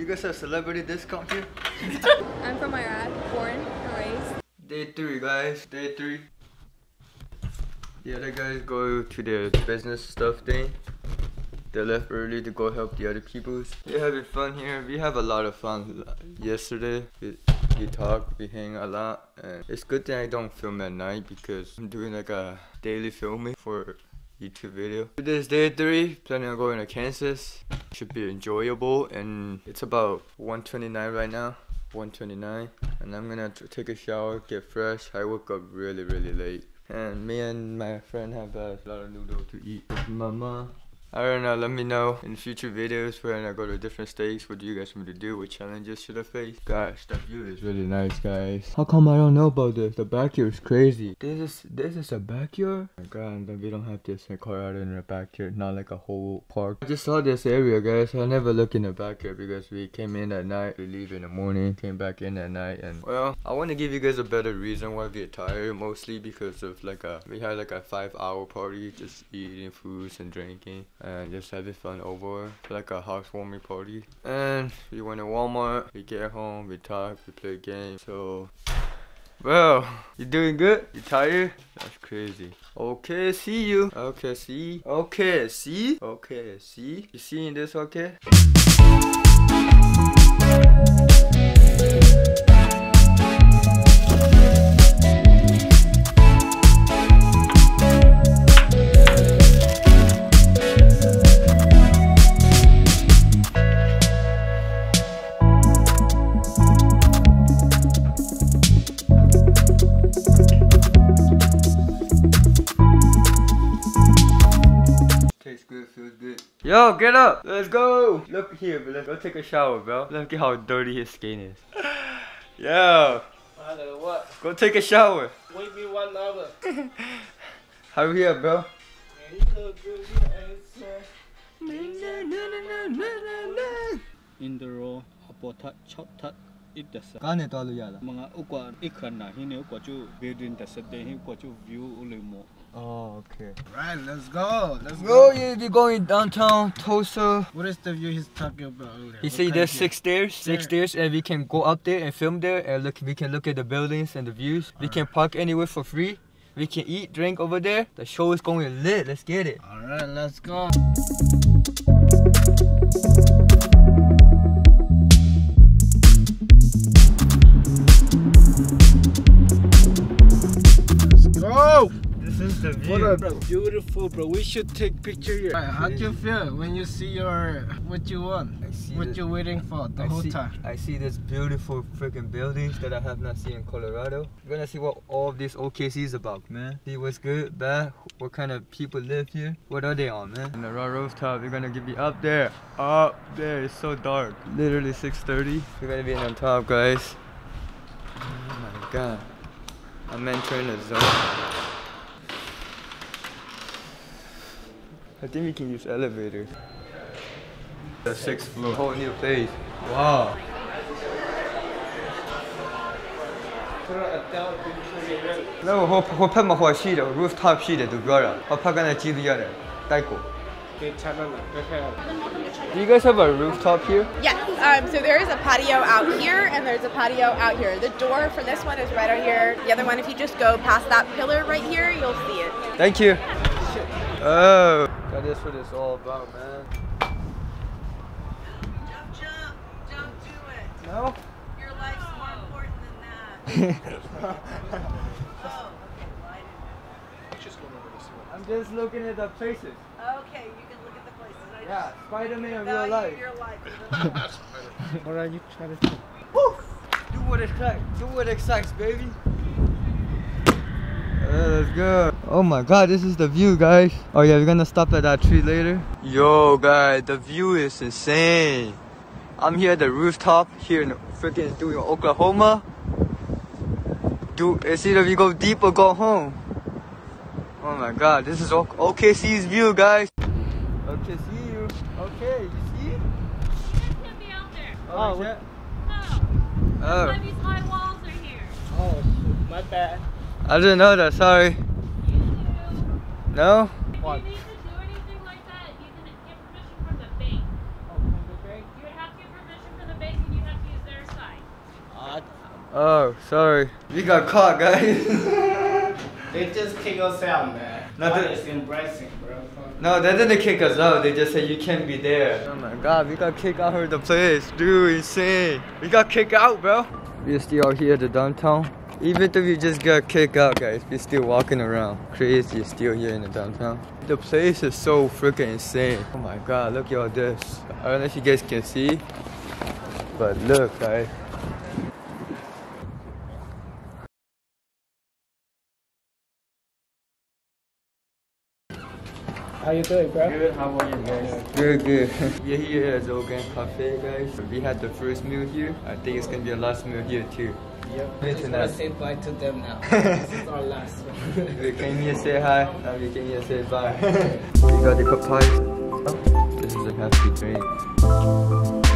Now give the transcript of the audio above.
You guys have celebrity discount here? I'm from Iraq, born and raised. Day three, guys. Day three. The other guys go to their business stuff thing. They left early to go help the other people. We're having fun here. We have a lot of fun. Yesterday, we, we talk, we hang a lot. And it's good that I don't film at night because I'm doing like a daily filming for YouTube video. This is day three, planning on going to Kansas. Should be enjoyable and it's about 129 right now. 129 and I'm gonna take a shower, get fresh. I woke up really really late and me and my friend have a lot of noodle to eat with mama. I don't know, let me know in future videos when I go to different states what do you guys want me to do, what challenges should I face. Gosh, that view is really nice guys. How come I don't know about this? The backyard is crazy. This is this is a backyard? Oh my god, we don't have this in Colorado in the backyard, not like a whole park. I just saw this area guys, I never look in the backyard because we came in at night, we leave in the morning, came back in at night and well, I want to give you guys a better reason why we're tired, mostly because of like a, we had like a five hour party, just eating foods and drinking and just having fun over like a housewarming party. And we went to Walmart, we get home, we talk, we play games. So, well, you doing good? You tired? That's crazy. Okay, see you. Okay, see. Okay, see. Okay, see. You seeing this? Okay. Tastes good, feels good. Yo, get up! Let's go! Look here, bro. Let's go take a shower, bro. Look at how dirty his skin is. Yo, Hello, what? go take a shower. Wait me one hour. How are here, bro? And you look good, you answer. Indro, apotat, chotat, idasa. Kane to alu yala. Mga ukwa ikana hini ukwa chu building dasa de hi ukwa chu view ulimo. Oh, okay. Right, let's go. Let's Go, you be going downtown Tulsa. What is the view he's talking about earlier? You What see, there's six stairs, six There. stairs, and we can go up there and film there, and look, we can look at the buildings and the views. We can park anywhere for free. We can eat, drink over there. The show is going lit. Let's get it. All right, let's go. Is the What view. a Bro, beautiful bro. We should take picture here. Right, how do you feel when you see your what you want, I see what this- you're waiting for the I whole see, time? I see this beautiful freaking buildings that I have not seen in Colorado. We're gonna see what all of this OKC is about, man. See what's good, bad, what kind of people live here. What are they on, man? In the raw rooftop, we're gonna be up there, up there. It's so dark. Literally 6:30. We're gonna be on top, guys. Oh my god. I'm entering the zone. I think we can use elevator. The sixth floor. Whole new place. Wow. 나 호파만 화시로 루프탑 시대 두거라 호파가나 지리야래 딸고 Do you guys have a rooftop here? Yes. Um, so there is a patio out here, and there's a patio out here. The door for this one is right out here. The other one, if you just go past that pillar right here, you'll see it. Thank you. Oh that is what it's all about, man. Don't jump. Don't do it. No? Your life's more important than that. Oh, I'm just looking at the places. okay. You can look at the places. I Yeah, Spider-Man in real life. your life. What are you trying to do? Woo! Do what excites. Do what excites, baby. Yeah, let's go. Oh my god, this is the view, guys. Oh yeah, we're gonna stop at that tree later. Yo, guys, the view is insane. I'm here at the rooftop here in freaking doing Oklahoma. Do it's either we go deep or go home. Oh my god, this is OKC's view, guys. Okay, see you. Okay, you see? You can't be out there. Oh, what- yeah. No. Oh. oh. Why these high walls are here. Oh, shoot, my bad. I didn't know that, sorry. No? If you need to do anything like that, you can get permission from the bank. You would have to get permission from the Oh, sorry. We got caught, guys. They just kick us out, man. Nothing- God is embracing, bro. no, they didn't kick us out. They just said you can't be there. Oh my god, we got kicked out of the place. Dude, insane. We got kicked out, bro. We're still out here at the downtown. Even if we just got kicked out, guys, we're still walking around. Crazy, still here in the downtown. The place is so freaking insane. Oh my god, look at all this. I don't know if you guys can see, but look, guys. How you doing, bro? Good. How are you guys? Good, good. We're here at Zogan Cafe, guys. We had the first meal here. I think it's gonna be the last meal here too. Yep. Me I just too, wanna say bye to them now. this is our last one. We came here to say hi, now we came here to say bye. we got the papaya. Oh, this is a happy drink.